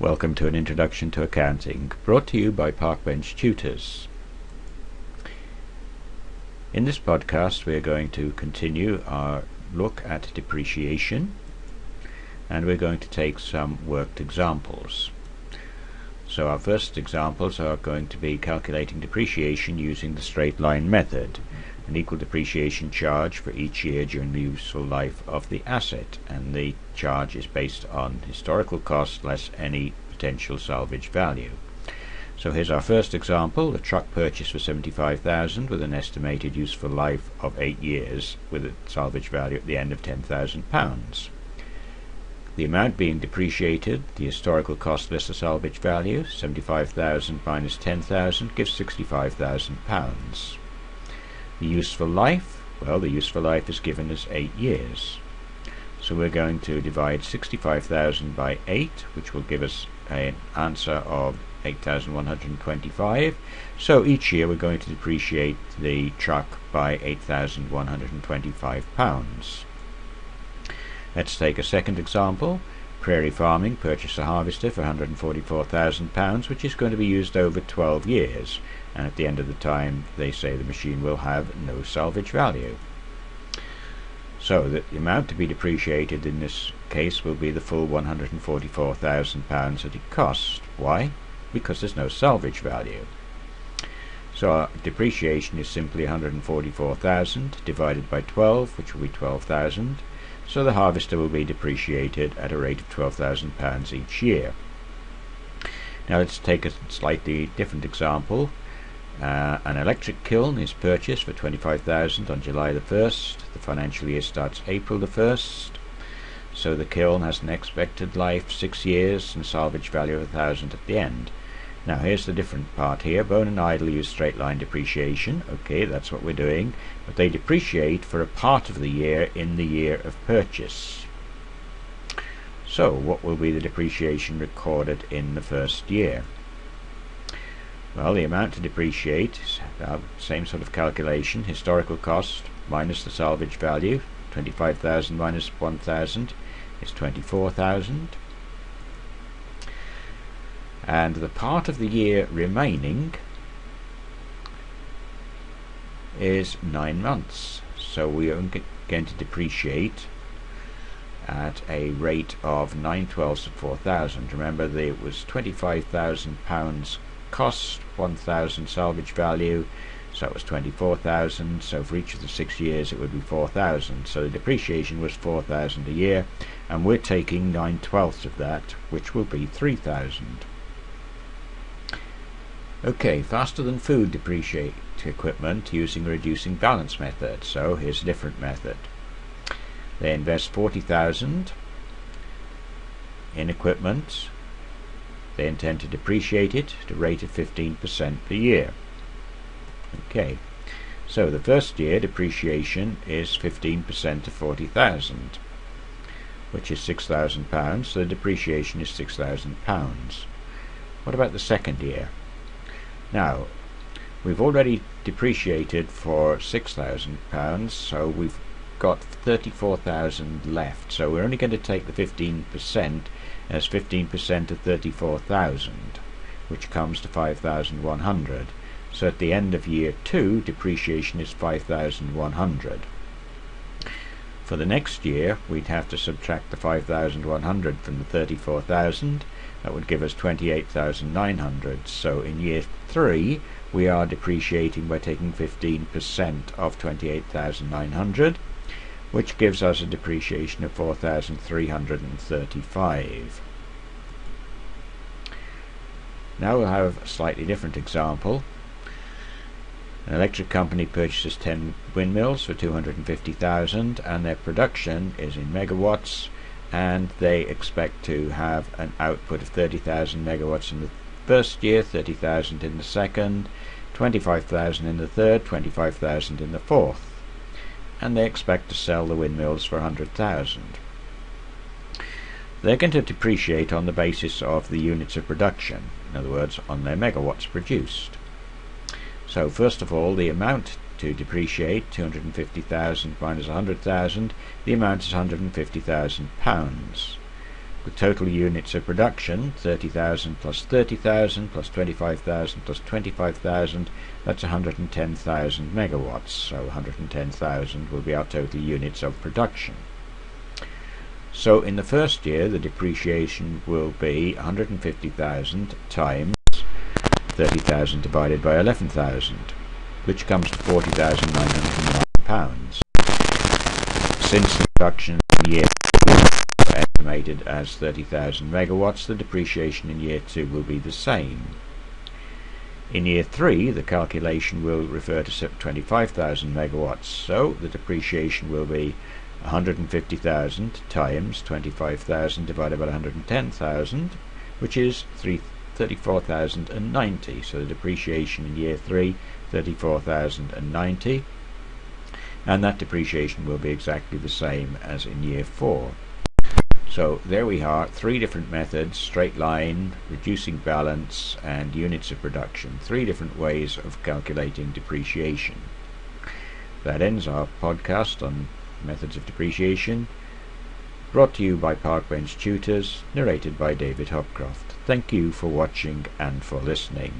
Welcome to an introduction to accounting, brought to you by Parkbench Tutors. In this podcast, we are going to continue our look at depreciation, and we're going to take some worked examples. So our first examples are going to be calculating depreciation using the straight line method an equal depreciation charge for each year during the useful life of the asset and the charge is based on historical cost less any potential salvage value. So here's our first example, a truck purchased for 75,000 with an estimated useful life of 8 years with a salvage value at the end of 10,000 pounds. The amount being depreciated, the historical cost less the salvage value, 75,000 minus 10,000 gives 65,000 pounds. The useful life, well, the useful life is given as 8 years. So we're going to divide 65,000 by 8, which will give us an answer of 8,125. So each year we're going to depreciate the truck by 8,125 pounds. Let's take a second example. Prairie Farming purchased a harvester for £144,000, which is going to be used over 12 years and at the end of the time they say the machine will have no salvage value. So the amount to be depreciated in this case will be the full £144,000 that it cost. Why? Because there's no salvage value. So our depreciation is simply 144,000 divided by 12, which will be 12,000. So the harvester will be depreciated at a rate of £12,000 each year. Now let's take a slightly different example. Uh, an electric kiln is purchased for 25,000 on July the 1st. The financial year starts April the 1st. So the kiln has an expected life 6 years and salvage value of 1,000 at the end. Now here's the different part here. Bone and Idle use straight line depreciation. Okay, that's what we're doing. But they depreciate for a part of the year in the year of purchase. So what will be the depreciation recorded in the first year? Well, the amount to depreciate is same sort of calculation. Historical cost minus the salvage value. 25,000 minus 1,000 is 24,000. And the part of the year remaining is 9 months. So we are going to depreciate at a rate of 9 twelfths of 4,000. Remember, it was 25,000 pounds cost 1000 salvage value so it was 24,000 so for each of the six years it would be 4,000 so the depreciation was 4,000 a year and we're taking 9 twelfths of that which will be 3,000 okay faster than food depreciate equipment using reducing balance method so here's a different method they invest 40,000 in equipment they intend to depreciate it at a rate of 15% per year. Okay, so the first year depreciation is 15% of 40,000, which is £6,000, so the depreciation is £6,000. What about the second year? Now, we've already depreciated for £6,000, so we've got 34,000 left, so we're only going to take the 15% as 15% of 34,000, which comes to 5,100. So at the end of year 2, depreciation is 5,100. For the next year, we'd have to subtract the 5,100 from the 34,000. That would give us 28,900. So in year 3, we are depreciating by taking 15% of 28,900 which gives us a depreciation of 4,335. Now we'll have a slightly different example. An electric company purchases 10 windmills for 250,000 and their production is in megawatts and they expect to have an output of 30,000 megawatts in the first year, 30,000 in the second, 25,000 in the third, 25,000 in the fourth and they expect to sell the windmills for 100,000. They're going to depreciate on the basis of the units of production, in other words, on their megawatts produced. So first of all, the amount to depreciate, 250,000 minus 100,000, the amount is 150,000 pounds. the total units of production 30,000 plus 30,000 plus 25,000 plus 25,000 that's 110,000 megawatts. So 110,000 will be our total units of production. So in the first year the depreciation will be 150,000 times 30,000 divided by 11,000 which comes to 40,909 pounds since the production in year 2 is estimated as 30,000 megawatts, the depreciation in year 2 will be the same. In year 3, the calculation will refer to 25,000 megawatts, so the depreciation will be 150,000 times 25,000 divided by 110,000, which is 34,090. So the depreciation in year 3, 34,090, and that depreciation will be exactly the same as in year 4. So there we are, three different methods, straight line, reducing balance, and units of production. Three different ways of calculating depreciation. That ends our podcast on methods of depreciation, brought to you by Parkbench Tutors, narrated by David Hopcroft. Thank you for watching and for listening.